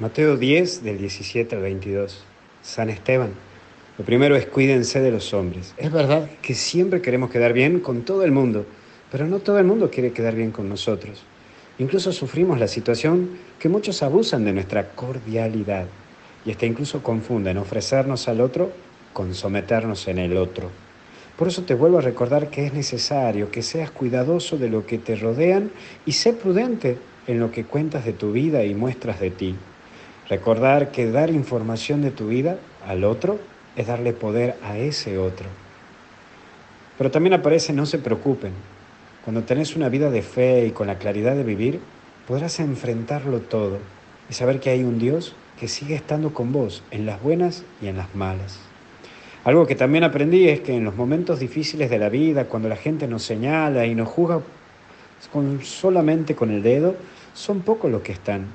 Mateo 10 del 17 al 22. San Esteban. Lo primero es cuídense de los hombres. Es verdad que siempre queremos quedar bien con todo el mundo, pero no todo el mundo quiere quedar bien con nosotros. Incluso sufrimos la situación que muchos abusan de nuestra cordialidad y hasta incluso confunden ofrecernos al otro con someternos en el otro. Por eso te vuelvo a recordar que es necesario que seas cuidadoso de lo que te rodean y sé prudente en lo que cuentas de tu vida y muestras de ti. Recordar que dar información de tu vida al otro es darle poder a ese otro. Pero también aparece no se preocupen. Cuando tenés una vida de fe y con la claridad de vivir, podrás enfrentarlo todo y saber que hay un Dios que sigue estando con vos en las buenas y en las malas. Algo que también aprendí es que en los momentos difíciles de la vida, cuando la gente nos señala y nos juzga con, solamente con el dedo, son pocos los que están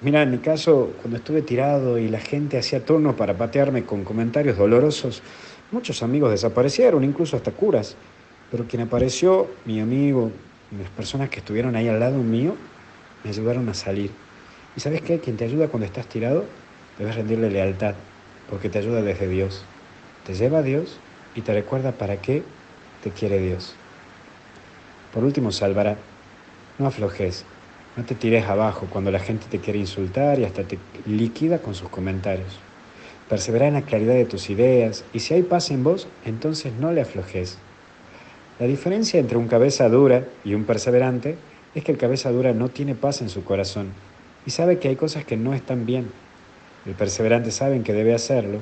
Mira, en mi caso, cuando estuve tirado y la gente hacía turno para patearme con comentarios dolorosos, muchos amigos desaparecieron, incluso hasta curas. Pero quien apareció, mi amigo, las personas que estuvieron ahí al lado mío, me ayudaron a salir. ¿Y sabes qué? Quien te ayuda cuando estás tirado, debes rendirle lealtad, porque te ayuda desde Dios. Te lleva a Dios y te recuerda para qué te quiere Dios. Por último, salvará. No aflojes, no te tires abajo cuando la gente te quiere insultar y hasta te liquida con sus comentarios. Persevera en la claridad de tus ideas y si hay paz en vos, entonces no le aflojes. La diferencia entre un cabeza dura y un perseverante es que el cabeza dura no tiene paz en su corazón y sabe que hay cosas que no están bien. El perseverante sabe que debe hacerlo,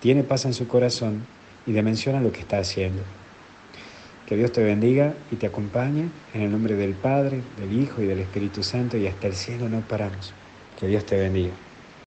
tiene paz en su corazón y dimensiona lo que está haciendo. Que Dios te bendiga y te acompañe en el nombre del Padre, del Hijo y del Espíritu Santo y hasta el cielo no paramos. Que Dios te bendiga.